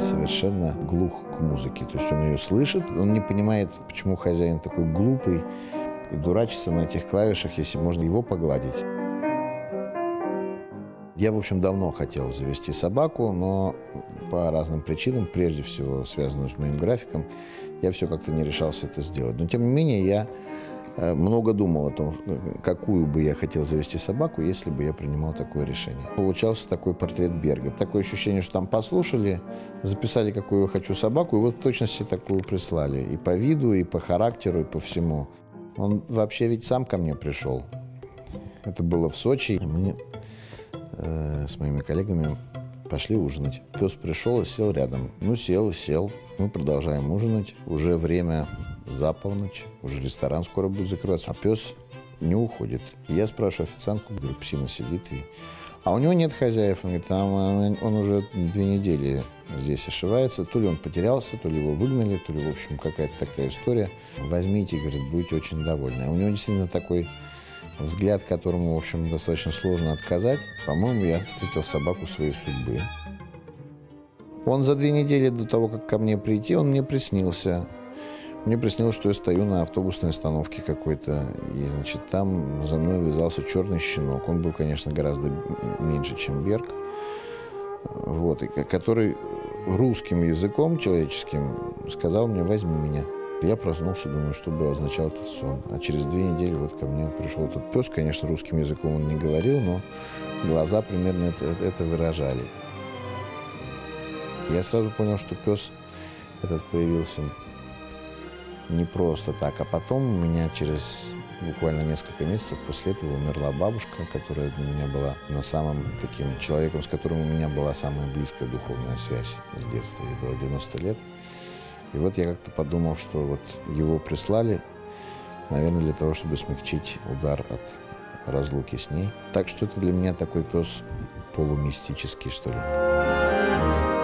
совершенно глух к музыке. То есть он ее слышит, он не понимает, почему хозяин такой глупый и дурачится на этих клавишах, если можно его погладить. Я, в общем, давно хотел завести собаку, но по разным причинам, прежде всего связанную с моим графиком, я все как-то не решался это сделать. Но, тем не менее, я много думал о том, какую бы я хотел завести собаку, если бы я принимал такое решение. Получался такой портрет Берга. Такое ощущение, что там послушали, записали, какую я хочу собаку, и вот в точности такую прислали. И по виду, и по характеру, и по всему. Он вообще ведь сам ко мне пришел. Это было в Сочи. Мне э, с моими коллегами пошли ужинать. Пес пришел и сел рядом. Ну, сел, сел. Мы продолжаем ужинать. Уже время за полночь. Уже ресторан скоро будет закрываться. А пес не уходит. Я спрашиваю официантку, говорю, псина сидит. И... А у него нет хозяев. Он говорит, там он, он уже две недели здесь ошивается. То ли он потерялся, то ли его выгнали, то ли, в общем, какая-то такая история. Возьмите, говорит, будете очень довольны. У него действительно такой взгляд, которому, в общем, достаточно сложно отказать. По-моему, я встретил собаку своей судьбы. Он за две недели до того, как ко мне прийти, он мне приснился. Мне приснилось, что я стою на автобусной остановке какой-то, и, значит, там за мной вязался черный щенок. Он был, конечно, гораздо меньше, чем Берг, вот, и, который русским языком человеческим сказал мне «возьми меня». Я проснулся, думаю, что бы означал этот сон. А через две недели вот ко мне пришел этот пес. Конечно, русским языком он не говорил, но глаза примерно это, это выражали. Я сразу понял, что пес этот появился не просто так. А потом у меня через буквально несколько месяцев после этого умерла бабушка, которая для меня была на самом таким человеком, с которым у меня была самая близкая духовная связь с детства. Ей было 90 лет. И вот я как-то подумал, что вот его прислали, наверное, для того, чтобы смягчить удар от разлуки с ней. Так что это для меня такой пес полумистический, что ли.